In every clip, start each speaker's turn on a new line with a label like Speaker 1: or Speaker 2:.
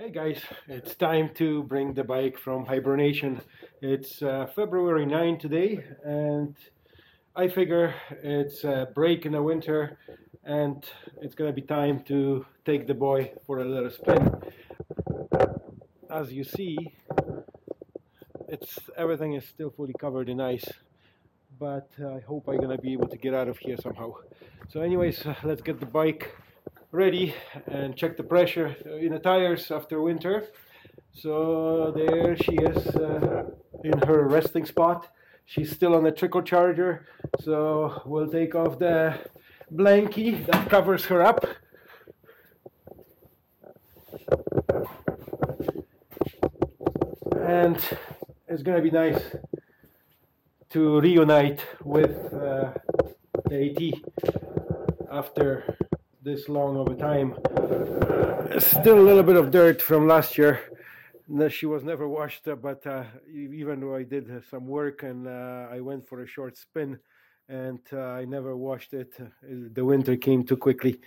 Speaker 1: Hey guys, it's time to bring the bike from hibernation. It's uh, February 9 today, and I figure it's a break in the winter, and it's gonna be time to take the boy for a little spin. As you see, it's everything is still fully covered in ice, but I hope I'm gonna be able to get out of here somehow. So, anyways, uh, let's get the bike ready and check the pressure in the tires after winter. So there she is uh, in her resting spot. She's still on the trickle charger. So we'll take off the blankie that covers her up. And it's gonna be nice to reunite with uh, the AT after this long of a time. Still a little bit of dirt from last year. She was never washed, but uh, even though I did some work and uh, I went for a short spin and uh, I never washed it, uh, the winter came too quickly.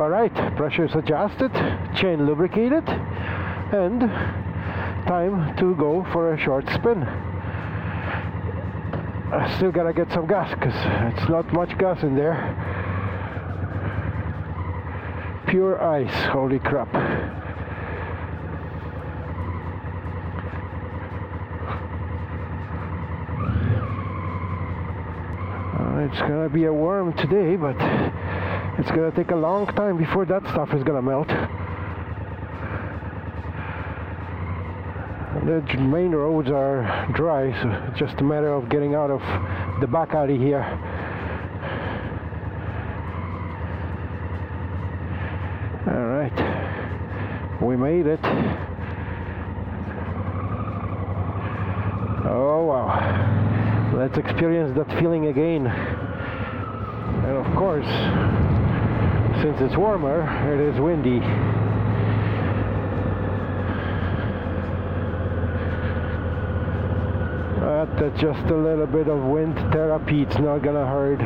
Speaker 1: Alright, pressure is adjusted, chain lubricated, and time to go for a short spin. I still gotta get some gas because it's not much gas in there. Pure ice, holy crap. Uh, it's gonna be a worm today, but it's gonna take a long time before that stuff is gonna melt. The main roads are dry, so it's just a matter of getting out of the back alley here. Alright, we made it. Oh wow, let's experience that feeling again. And of course, since it's warmer, it is windy. But just a little bit of wind therapy, it's not gonna hurt.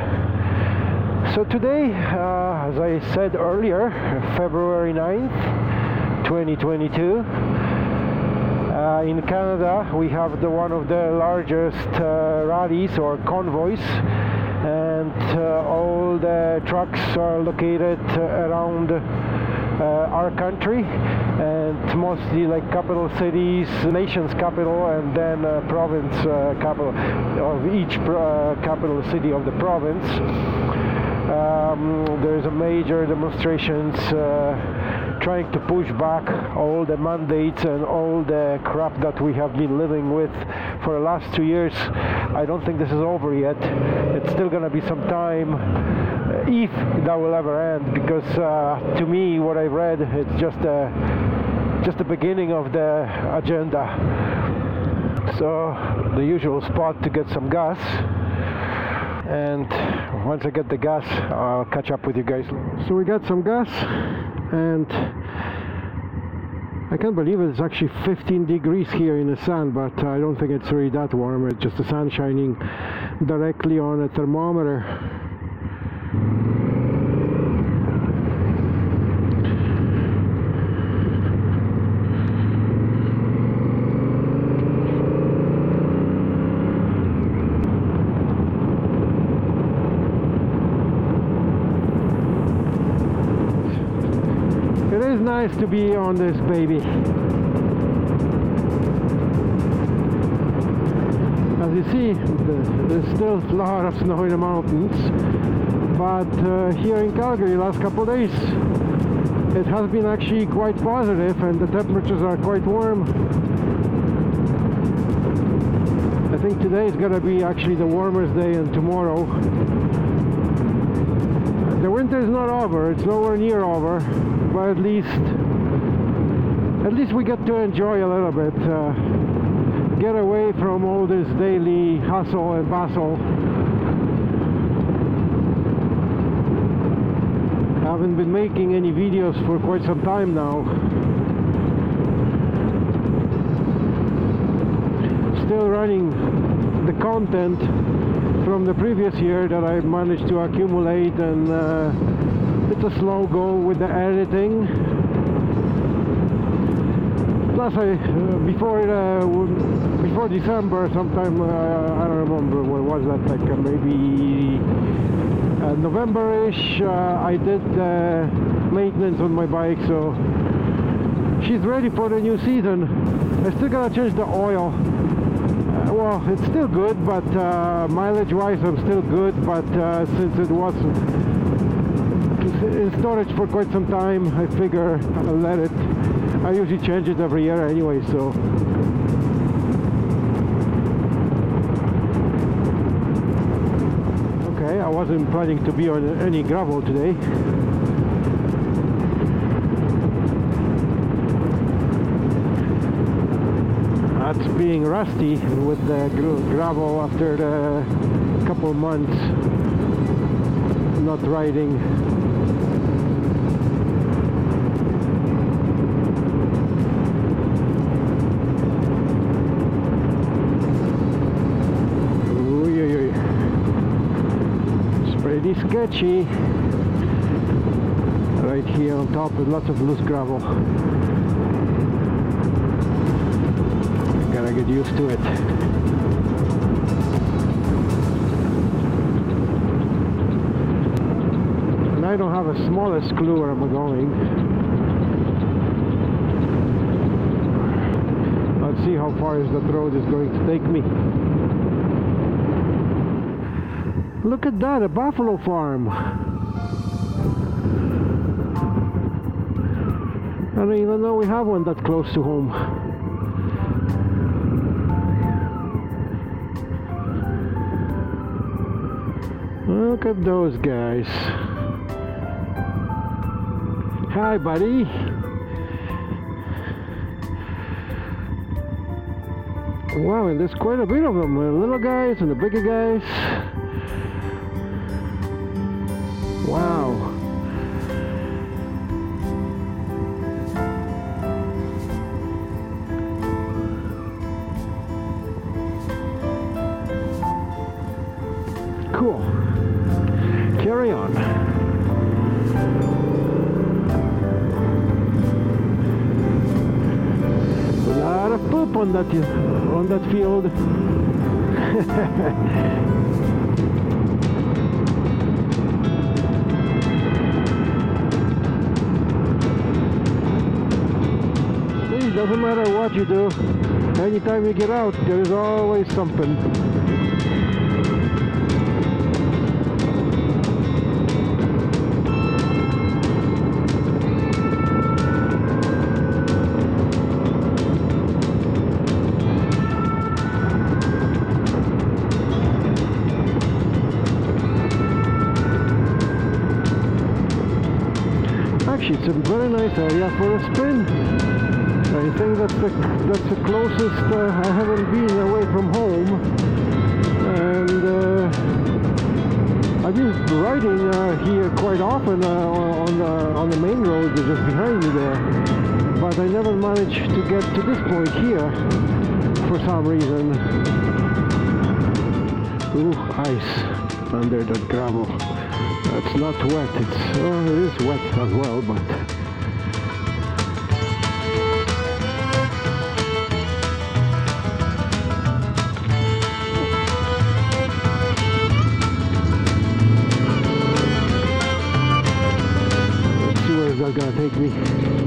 Speaker 1: So today, uh, as I said earlier, February 9th, 2022, uh, in Canada, we have the one of the largest uh, rallies or convoys and uh, all the trucks are located around uh, our country and mostly like capital cities, nation's capital, and then uh, province uh, capital of each uh, capital city of the province. Um, there's a major demonstrations trying to push back all the mandates and all the crap that we have been living with for the last two years. I don't think this is over yet. It's still going to be some time, if that will ever end, because uh, to me, what I've read, it's just a, just the beginning of the agenda. So, the usual spot to get some gas and once I get the gas I'll catch up with you guys so we got some gas and I can't believe it's actually 15 degrees here in the sun but I don't think it's really that warm. It's just the sun shining directly on a thermometer nice to be on this baby. As you see, there's still a lot of snow in the mountains, but uh, here in Calgary last couple days it has been actually quite positive and the temperatures are quite warm. I think today is gonna be actually the warmest day and tomorrow the winter is not over it's nowhere near over but at least at least we get to enjoy a little bit uh, get away from all this daily hustle and bustle haven't been making any videos for quite some time now. Still running the content from the previous year that I managed to accumulate and uh, it's a slow go with the editing. Plus I uh, before uh, before December sometime uh, I don't remember what was that like uh, maybe uh, November-ish I did maintenance on my bike so she's ready for the new season. I still gotta change the oil well it's still good but uh, mileage wise I'm still good but uh, since it was in storage for quite some time I figure I'll let it I usually change it every year anyway, so. Okay I wasn't planning to be on any gravel today being rusty with the gravel after a couple months not riding. It's pretty sketchy. Right here on top with lots of loose gravel get used to it and I don't have a smallest clue where I'm going let's see how far is that road is going to take me Look at that, a buffalo farm. I don't even know we have one that close to home. Look at those guys. Hi, buddy. Wow, and there's quite a bit of them. The little guys and the bigger guys. Wow. Carry on. A lot of poop on that on that field. doesn't matter what you do anytime you get out there is always something it's a very nice area for a spin. I think that's the, that's the closest uh, I haven't been away from home. And uh, I've been riding uh, here quite often uh, on, the, on the main road just behind me there. But I never managed to get to this point here for some reason. Ooh, ice under that gravel It's not wet it's oh, it is wet as well but gonna take me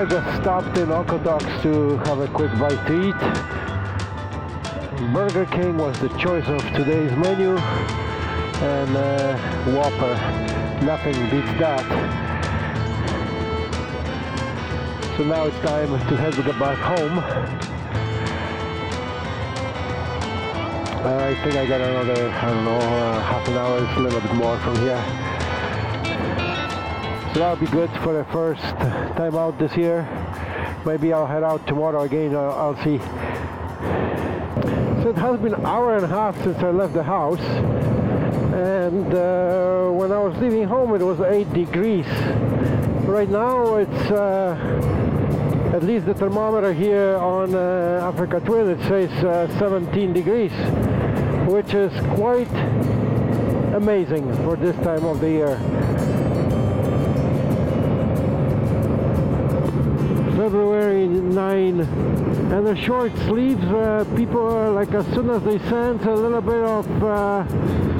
Speaker 1: I just stopped in Okotoks to have a quick bite to eat. Burger King was the choice of today's menu and uh, Whopper. Nothing beats that. So now it's time to head to the back home. Uh, I think I got another, I don't know, uh, half an hour, a little bit more from here. That'll be good for the first time out this year. Maybe I'll head out tomorrow again, I'll, I'll see. So it has been an hour and a half since I left the house. And uh, when I was leaving home it was 8 degrees. Right now it's uh, at least the thermometer here on uh, Africa Twin it says uh, 17 degrees which is quite amazing for this time of the year. February 9 and the short sleeves uh, people uh, like as soon as they sense a little bit of uh,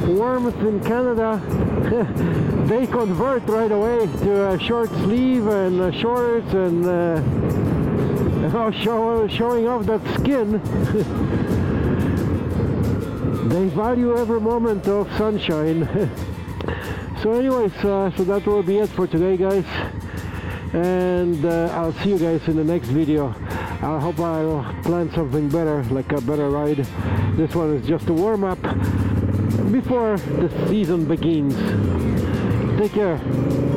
Speaker 1: warmth in Canada they convert right away to a short sleeve and shorts and uh, show, showing off that skin. They value every moment of sunshine. So anyways uh, so that will be it for today guys and uh, I'll see you guys in the next video. I hope I'll plan something better like a better ride. This one is just a warm-up before the season begins. Take care